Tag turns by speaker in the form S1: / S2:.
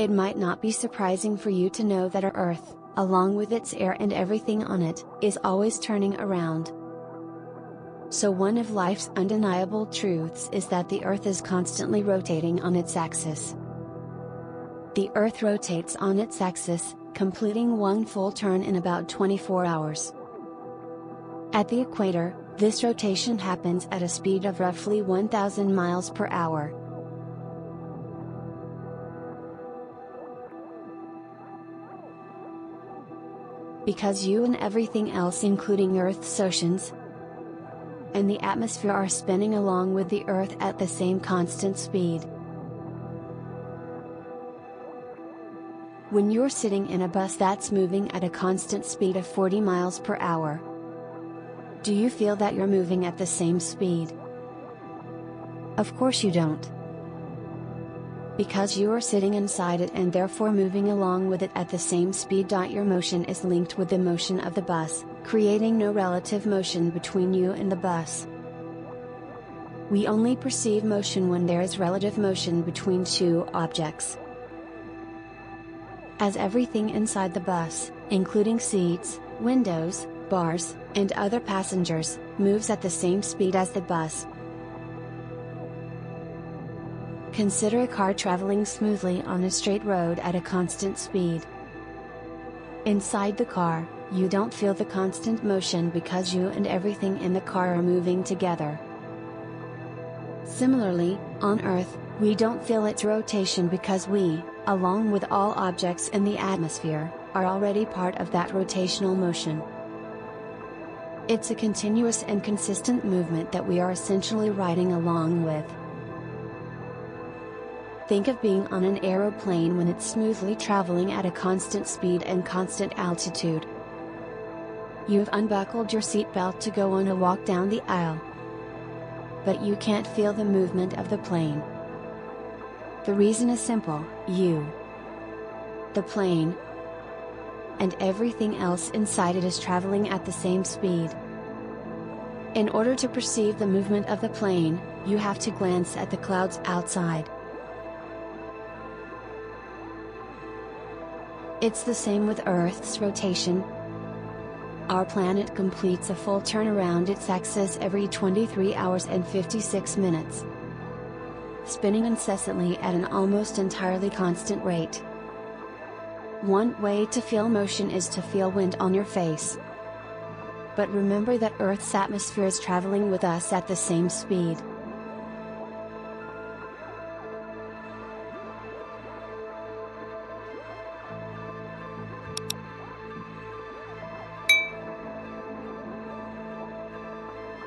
S1: It might not be surprising for you to know that our Earth, along with its air and everything on it, is always turning around. So, one of life's undeniable truths is that the Earth is constantly rotating on its axis. The Earth rotates on its axis, completing one full turn in about 24 hours. At the equator, this rotation happens at a speed of roughly 1000 miles per hour. Because you and everything else including Earth's oceans and the atmosphere are spinning along with the Earth at the same constant speed. When you're sitting in a bus that's moving at a constant speed of 40 miles per hour, do you feel that you're moving at the same speed? Of course you don't. Because you are sitting inside it and therefore moving along with it at the same speed. Your motion is linked with the motion of the bus, creating no relative motion between you and the bus. We only perceive motion when there is relative motion between two objects. As everything inside the bus, including seats, windows, bars, and other passengers, moves at the same speed as the bus. Consider a car traveling smoothly on a straight road at a constant speed. Inside the car, you don't feel the constant motion because you and everything in the car are moving together. Similarly, on Earth, we don't feel its rotation because we, along with all objects in the atmosphere, are already part of that rotational motion. It's a continuous and consistent movement that we are essentially riding along with. Think of being on an aeroplane when it's smoothly traveling at a constant speed and constant altitude. You've unbuckled your seatbelt to go on a walk down the aisle. But you can't feel the movement of the plane. The reason is simple you, the plane, and everything else inside it is traveling at the same speed. In order to perceive the movement of the plane, you have to glance at the clouds outside. It's the same with Earth's rotation. Our planet completes a full turnaround its axis every 23 hours and 56 minutes, spinning incessantly at an almost entirely constant rate. One way to feel motion is to feel wind on your face. But remember that Earth's atmosphere is traveling with us at the same speed.